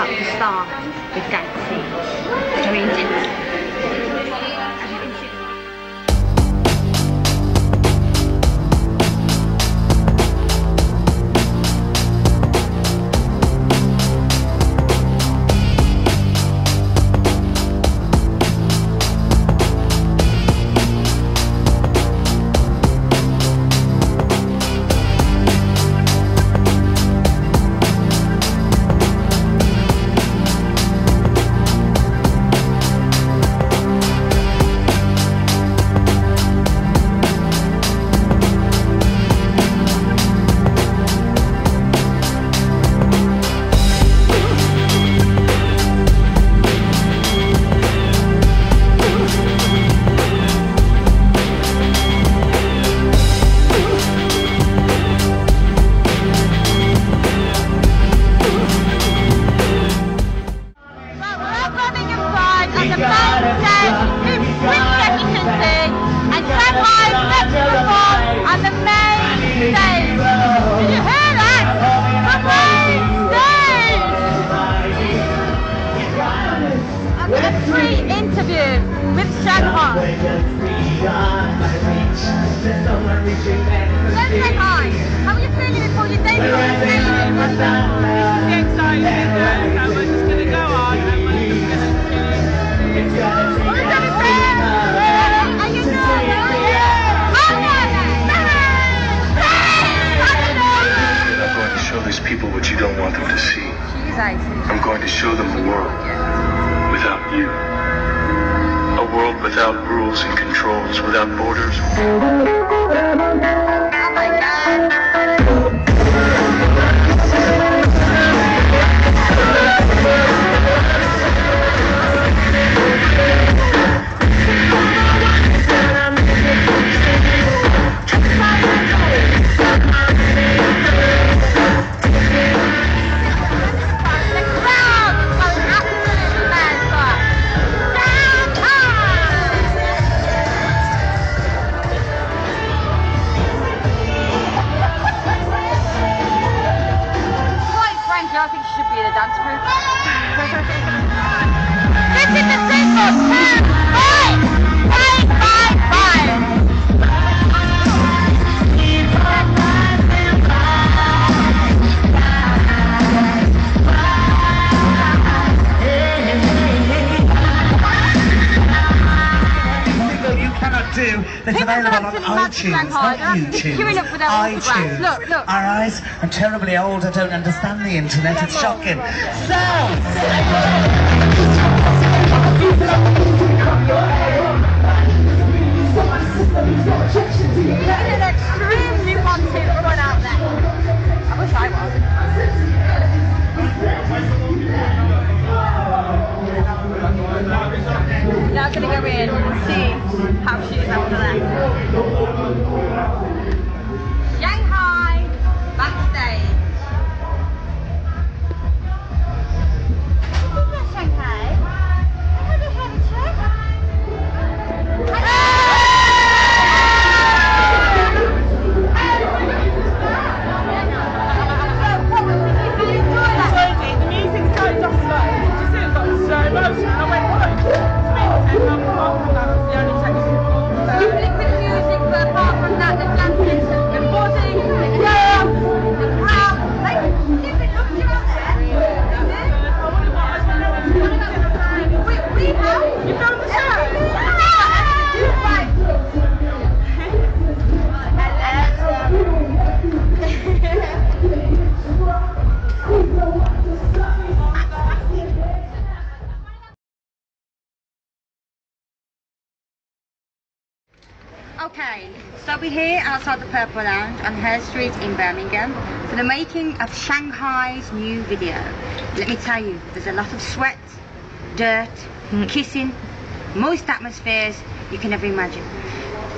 To start with dancing very intense. On the main stage in Princess City and Shanghai next to perform on the main stage. Did you hear that? The main stage! I've got a free interview with Shanghai. Let's say hi. How are you feeling before your debut Shanghai? excited controls, without borders. Dance group. People on iTunes, not? YouTube. Queuing up for their autographs. iTunes. Look, look. All right, I'm terribly old. I don't understand the internet. It's shocking. So, she is after that. Okay, so we're here outside the Purple Lounge on Hurst Street in Birmingham for the making of Shanghai's new video. Let me tell you, there's a lot of sweat, dirt, mm. kissing, moist atmospheres you can never imagine.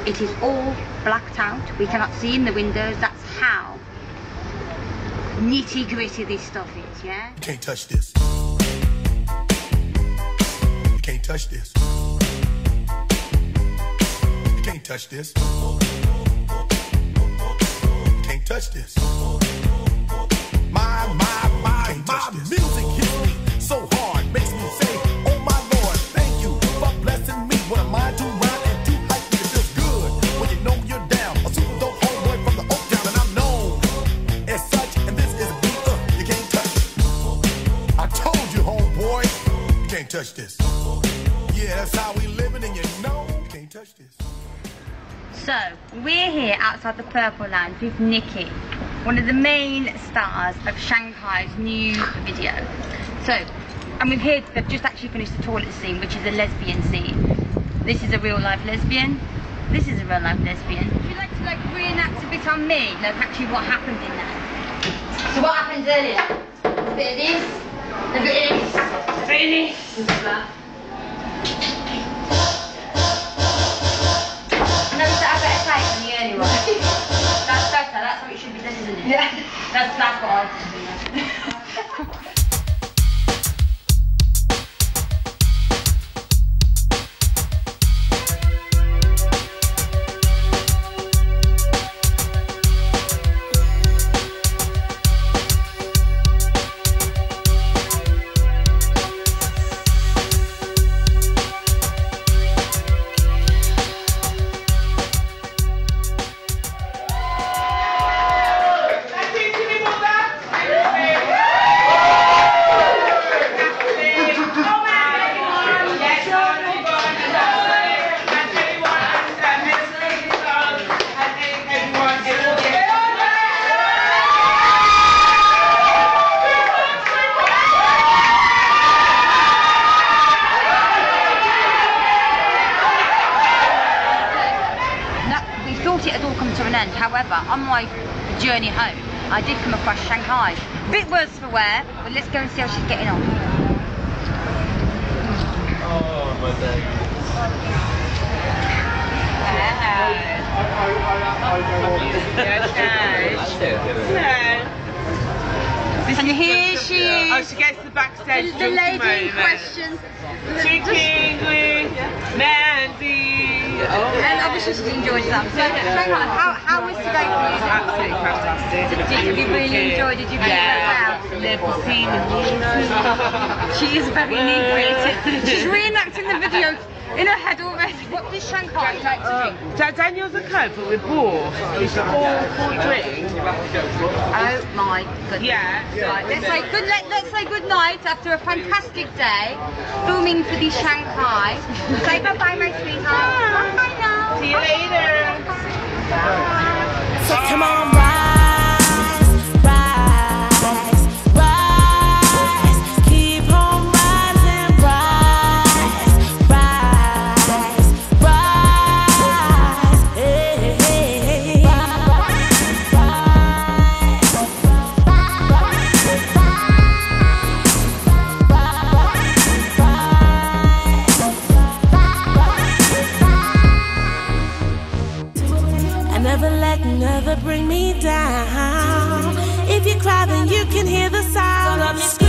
It is all blacked out. We cannot see in the windows. That's how nitty gritty this stuff is, yeah? You can't touch this. You can't touch this touch this. Can't touch this. My, my, my, Can't my this. music hits me so hard, makes me say, oh my lord, thank you for blessing me. What am I to ride and too hype me? It feels good when you know you're down. A super dope homeboy from the Oak Town, and I'm known as such, and this is a beat uh, you can't touch. I told you, homeboy, you can't touch this. Yeah, that's how we living, and you know, you can't touch this. So, we're here outside the Purple Lounge with Nikki, one of the main stars of Shanghai's new video. So, and we've here, they've just actually finished the toilet scene, which is a lesbian scene. This is a real life lesbian. This is a real life lesbian. Would you like to like reenact a bit on me, like actually what happened in that? So what happened earlier? A bit of this, a bit of this, a bit of this. Yeah. That's, that's had all come to an end. However, on my journey home, I did come across Shanghai. Bit worse for wear, but let's go and see how she's getting on. Oh my day. And here she is. Oh, she gets the backstage The drinking lady in question. With Mandy. Oh, And obviously she's enjoyed that. So, Shanghai, how, how was today for you? absolutely fantastic. Did you really enjoy? Did you really Yeah. well? She is very inebriated. She's reenacting the video in her head already. What does Shanghai like to drink? Jack Daniels a Coke, but with both. It's a full, full drink. Oh my goodness. Yeah. Right, let's say good let, let's say good night after a fantastic day filming for the Shanghai. say bye bye my sweetheart. Bye now. See you later. So come on, down. If you cry, then you can hear the sound.